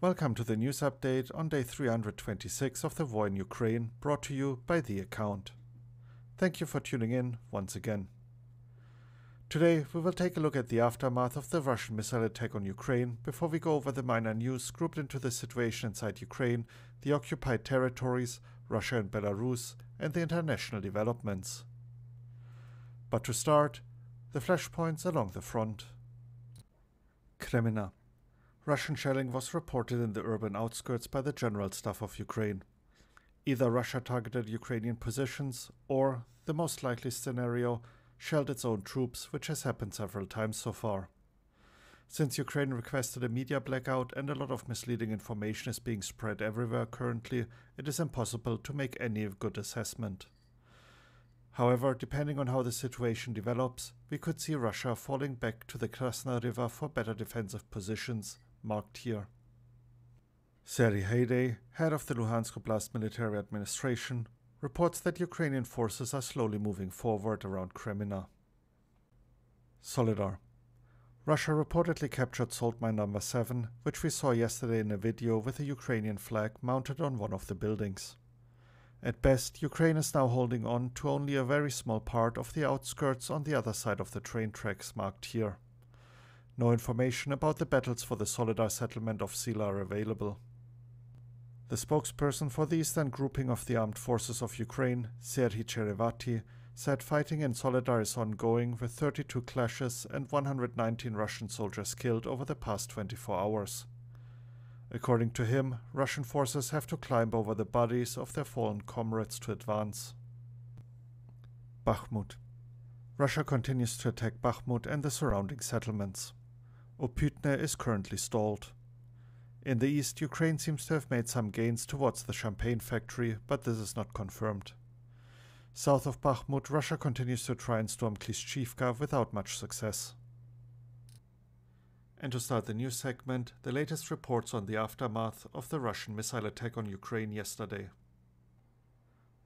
Welcome to the news update on day 326 of the war in Ukraine, brought to you by The Account. Thank you for tuning in once again. Today, we will take a look at the aftermath of the Russian missile attack on Ukraine before we go over the minor news grouped into the situation inside Ukraine, the occupied territories, Russia and Belarus, and the international developments. But to start, the flashpoints along the front. Kreminna. Russian shelling was reported in the urban outskirts by the General Staff of Ukraine. Either Russia targeted Ukrainian positions or, the most likely scenario, shelled its own troops, which has happened several times so far. Since Ukraine requested a media blackout and a lot of misleading information is being spread everywhere currently, it is impossible to make any good assessment. However, depending on how the situation develops, we could see Russia falling back to the Krasna River for better defensive positions, marked here. Serhiy Haidai, head of the Luhansk Oblast military administration, reports that Ukrainian forces are slowly moving forward around Kreminna. Soledar. Russia reportedly captured salt mine number 7, which we saw yesterday in a video with a Ukrainian flag mounted on one of the buildings. At best, Ukraine is now holding on to only a very small part of the outskirts on the other side of the train tracks marked here. No information about the battles for the Soledar settlement of Sila are available. The spokesperson for the eastern grouping of the armed forces of Ukraine, Serhiy Cherevati, said fighting in Soledar is ongoing with 32 clashes and 119 Russian soldiers killed over the past 24 hours. According to him, Russian forces have to climb over the bodies of their fallen comrades to advance. Bakhmut. Russia continues to attack Bakhmut and the surrounding settlements. Opytne is currently stalled. In the east, Ukraine seems to have made some gains towards the champagne factory, but this is not confirmed. South of Bakhmut, Russia continues to try and storm Klishchivka without much success. And to start the news segment, the latest reports on the aftermath of the Russian missile attack on Ukraine yesterday.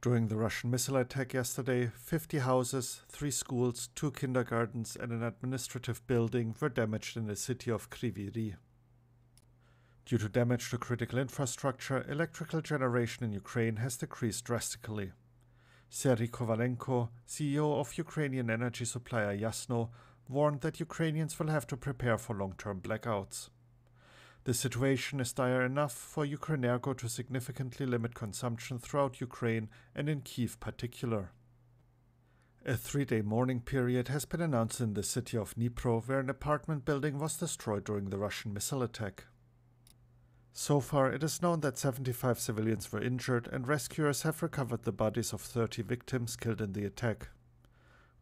During the Russian missile attack yesterday, 50 houses, 3 schools, 2 kindergartens, and an administrative building were damaged in the city of Kryvyi Rih. Due to damage to critical infrastructure, electrical generation in Ukraine has decreased drastically. Serhiy Kovalenko, CEO of Ukrainian energy supplier Yasno, warned that Ukrainians will have to prepare for long term blackouts. The situation is dire enough for Ukrenergo to significantly limit consumption throughout Ukraine and in Kiev particular. A three day mourning period has been announced in the city of Dnipro, where an apartment building was destroyed during the Russian missile attack. So far, it is known that 75 civilians were injured, and rescuers have recovered the bodies of 30 victims killed in the attack.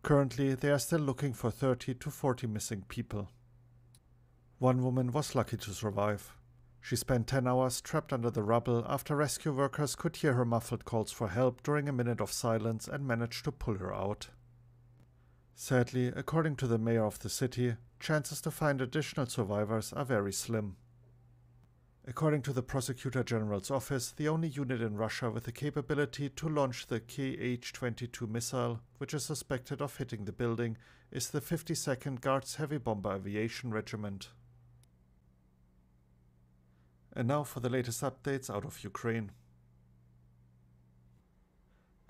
Currently, they are still looking for 30 to 40 missing people. One woman was lucky to survive. She spent 10 hours trapped under the rubble after rescue workers could hear her muffled calls for help during a minute of silence and managed to pull her out. Sadly, according to the mayor of the city, chances to find additional survivors are very slim. According to the Prosecutor General's office, the only unit in Russia with the capability to launch the Kh 22 missile, which is suspected of hitting the building, is the 52nd Guards Heavy Bomber Aviation Regiment. And now for the latest updates out of Ukraine.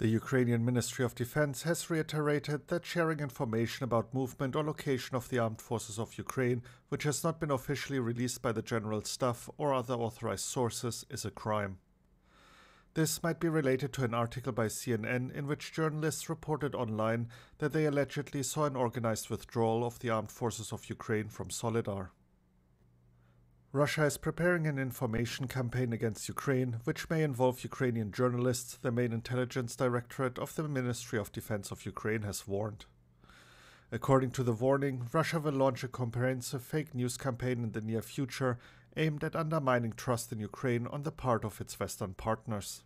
The Ukrainian Ministry of Defense has reiterated that sharing information about movement or location of the armed forces of Ukraine, which has not been officially released by the General Staff or other authorized sources, is a crime. This might be related to an article by CNN in which journalists reported online that they allegedly saw an organized withdrawal of the armed forces of Ukraine from Soledar. Russia is preparing an information campaign against Ukraine, which may involve Ukrainian journalists, the main intelligence directorate of the Ministry of Defense of Ukraine has warned. According to the warning, Russia will launch a comprehensive fake news campaign in the near future aimed at undermining trust in Ukraine on the part of its Western partners.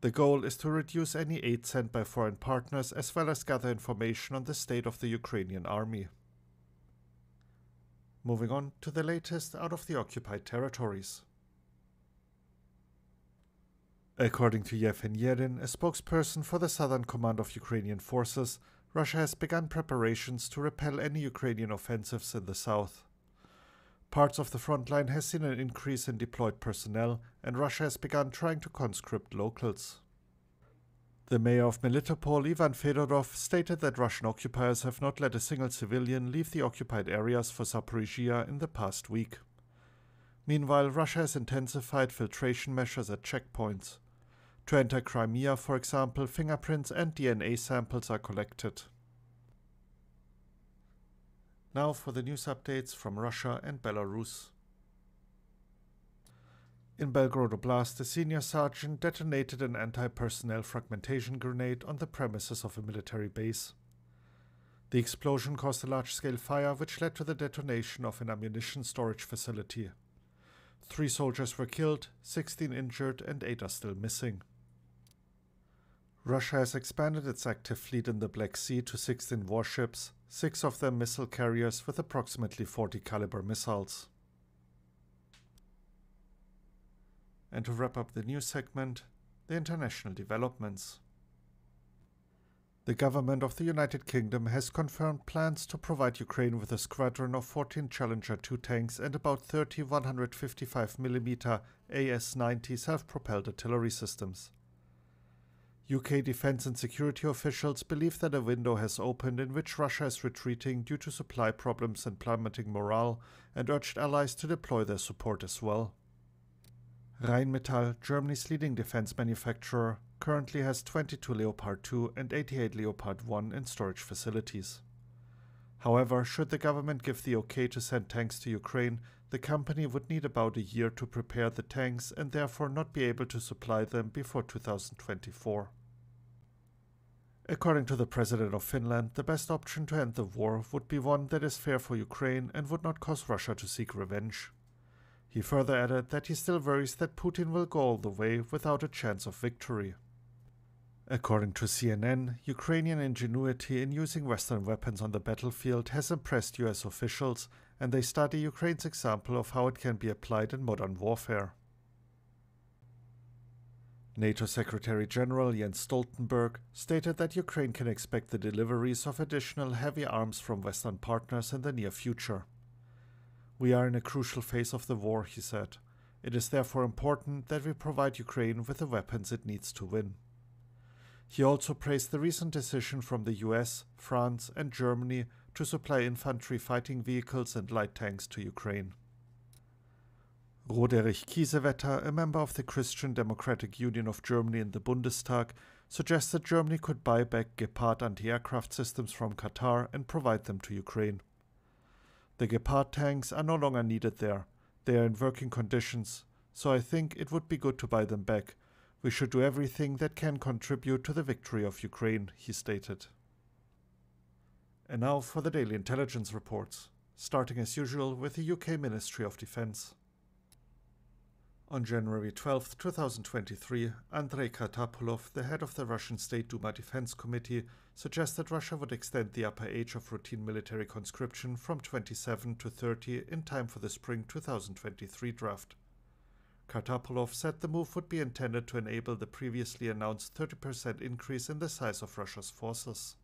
The goal is to reduce any aid sent by foreign partners as well as gather information on the state of the Ukrainian army. Moving on to the latest out of the occupied territories. According to Yevhen Yerin, a spokesperson for the Southern Command of Ukrainian forces, Russia has begun preparations to repel any Ukrainian offensives in the south. Parts of the front line has seen an increase in deployed personnel, and Russia has begun trying to conscript locals. The mayor of Melitopol, Ivan Fedorov, stated that Russian occupiers have not let a single civilian leave the occupied areas for Zaporizhia in the past week. Meanwhile, Russia has intensified filtration measures at checkpoints. To enter Crimea, for example, fingerprints and DNA samples are collected. Now for the news updates from Russia and Belarus. In Belgorod Oblast, a senior sergeant detonated an anti personnel fragmentation grenade on the premises of a military base. The explosion caused a large scale fire, which led to the detonation of an ammunition storage facility. Three soldiers were killed, 16 injured, and eight are still missing. Russia has expanded its active fleet in the Black Sea to 16 warships, six of them missile carriers with approximately 40 Kalibr missiles. And to wrap up the news segment, the international developments. The government of the United Kingdom has confirmed plans to provide Ukraine with a squadron of 14 Challenger 2 tanks and about 30 155mm AS 90 self propelled artillery systems. UK defense and security officials believe that a window has opened in which Russia is retreating due to supply problems and plummeting morale and urged allies to deploy their support as well. Rheinmetall, Germany's leading defense manufacturer, currently has 22 Leopard 2 and 88 Leopard 1 in storage facilities. However, should the government give the okay to send tanks to Ukraine, the company would need about a year to prepare the tanks and therefore not be able to supply them before 2024. According to the President of Finland, the best option to end the war would be one that is fair for Ukraine and would not cause Russia to seek revenge. He further added that he still worries that Putin will go all the way without a chance of victory. According to CNN, Ukrainian ingenuity in using Western weapons on the battlefield has impressed US officials, and they study Ukraine's example of how it can be applied in modern warfare. NATO Secretary General Jens Stoltenberg stated that Ukraine can expect the deliveries of additional heavy arms from Western partners in the near future. We are in a crucial phase of the war, he said. It is therefore important that we provide Ukraine with the weapons it needs to win. He also praised the recent decision from the US, France, and Germany to supply infantry fighting vehicles and light tanks to Ukraine. Roderich Kiesewetter, a member of the Christian Democratic Union of Germany in the Bundestag, suggested Germany could buy back Gepard anti aircraft systems from Qatar and provide them to Ukraine. The Gepard tanks are no longer needed there. They are in working conditions, so I think it would be good to buy them back, we should do everything that can contribute to the victory of Ukraine, he stated. And now for the daily intelligence reports, starting as usual with the UK Ministry of Defence. On January 12, 2023, Andrei Kartapolov, the head of the Russian State Duma Defense Committee, suggested Russia would extend the upper age of routine military conscription from 27 to 30 in time for the spring 2023 draft. Kartapolov said the move would be intended to enable the previously announced 30% increase in the size of Russia's forces.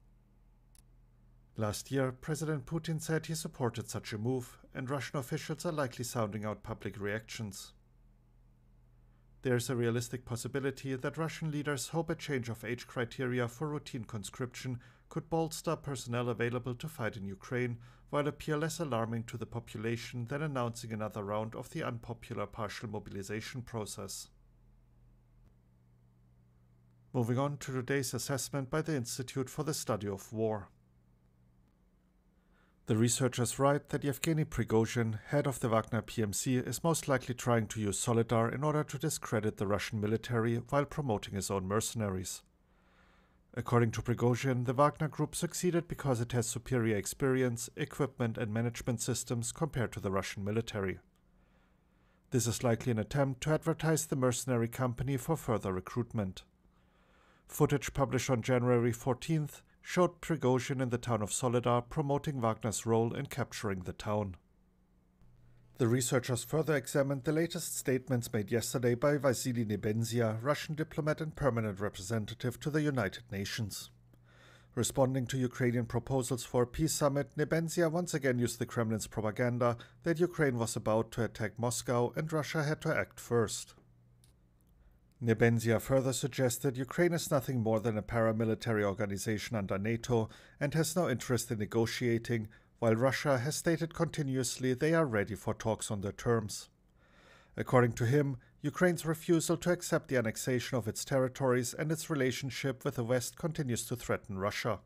Last year, President Putin said he supported such a move, and Russian officials are likely sounding out public reactions. There is a realistic possibility that Russian leaders hope a change of age criteria for routine conscription could bolster personnel available to fight in Ukraine while appear less alarming to the population than announcing another round of the unpopular partial mobilization process. Moving on to today's assessment by the Institute for the Study of War. The researchers write that Yevgeny Prigozhin, head of the Wagner PMC, is most likely trying to use Soledar in order to discredit the Russian military while promoting his own mercenaries. According to Prigozhin, the Wagner Group succeeded because it has superior experience, equipment, and management systems compared to the Russian military. This is likely an attempt to advertise the mercenary company for further recruitment. Footage published on January 14th showed Prigozhin in the town of Soledar promoting Wagner's role in capturing the town. The researchers further examined the latest statements made yesterday by Vasily Nebenzia, Russian diplomat and permanent representative to the United Nations. Responding to Ukrainian proposals for a peace summit, Nebenzia once again used the Kremlin's propaganda that Ukraine was about to attack Moscow and Russia had to act first. Nebenzia further suggested Ukraine is nothing more than a paramilitary organization under NATO and has no interest in negotiating, while Russia has stated continuously they are ready for talks on their terms. According to him, Ukraine's refusal to accept the annexation of its territories and its relationship with the West continues to threaten Russia.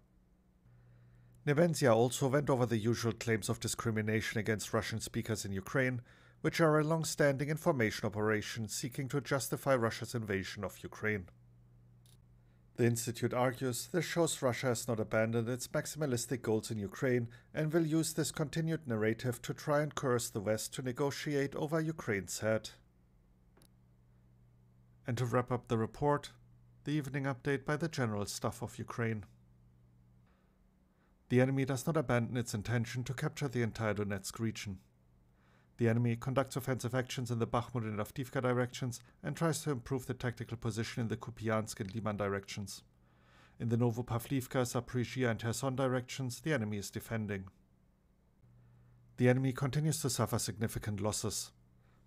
Nebenzia also went over the usual claims of discrimination against Russian speakers in Ukraine, which are a long standing information operation seeking to justify Russia's invasion of Ukraine. The Institute argues this shows Russia has not abandoned its maximalistic goals in Ukraine and will use this continued narrative to try and coerce the West to negotiate over Ukraine's head. And to wrap up the report, the evening update by the General Staff of Ukraine. The enemy does not abandon its intention to capture the entire Donetsk region. The enemy conducts offensive actions in the Bakhmut and Avdiivka directions and tries to improve the tactical position in the Kupiansk and Lyman directions. In the Novopavlivka, Zaporizhia, and Kherson directions, the enemy is defending. The enemy continues to suffer significant losses.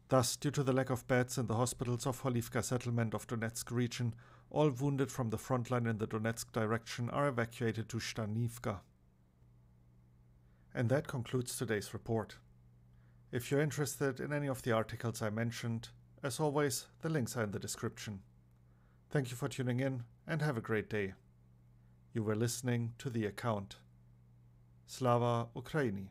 Thus, due to the lack of beds in the hospitals of Horlivka settlement of Donetsk region, all wounded from the front line in the Donetsk direction are evacuated to Stanivka. And that concludes today's report. If you're interested in any of the articles I mentioned, as always, the links are in the description. Thank you for tuning in and have a great day. You were listening to The Account. Slava Ukraini.